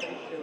Grazie.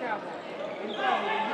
Cowboy.